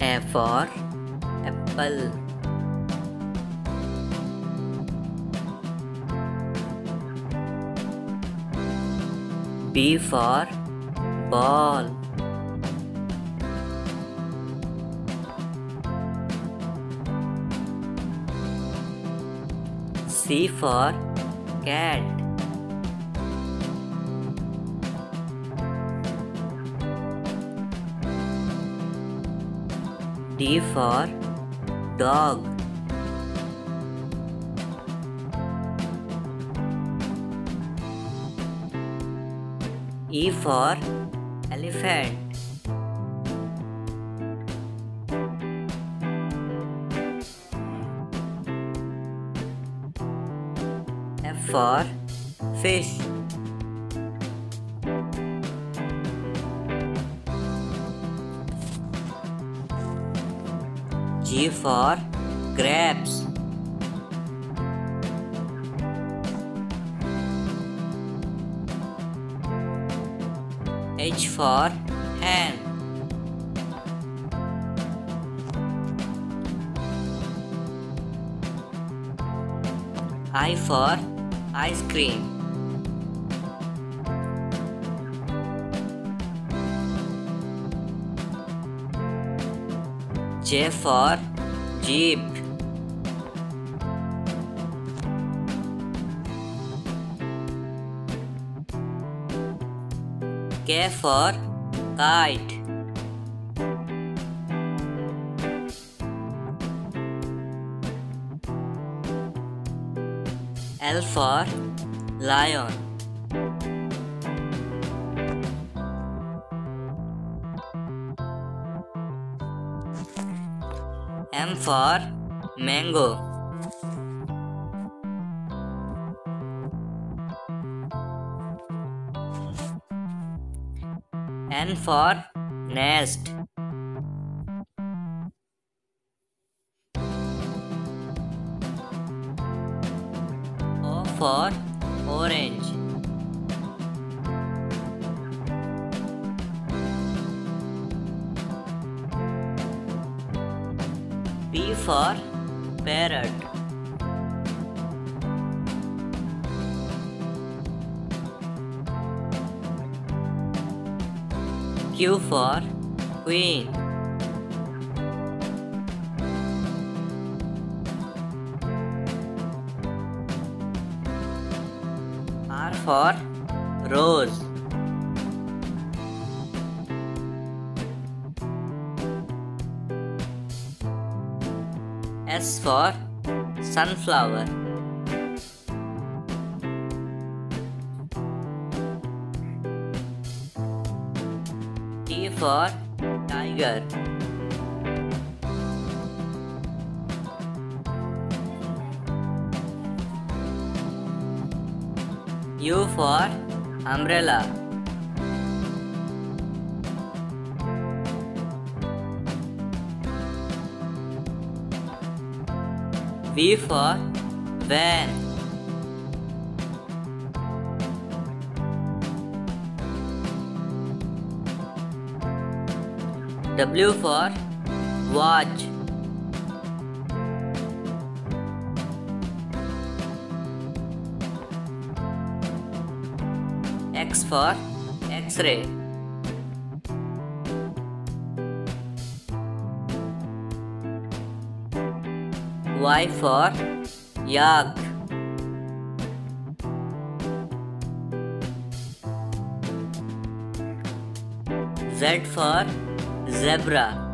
A for apple. B for ball. C for cat. D for dog. E for elephant. F for fish. G for grapes. H for hen. I for ice cream. J for jeep. K for kite. L for lion. M for mango. N for nest. O for orange. P for parrot. Q for queen. R for rose. S for sunflower. T for tiger. U for umbrella. V for van. W for watch. X for X-ray. Y for yak. Z for zebra.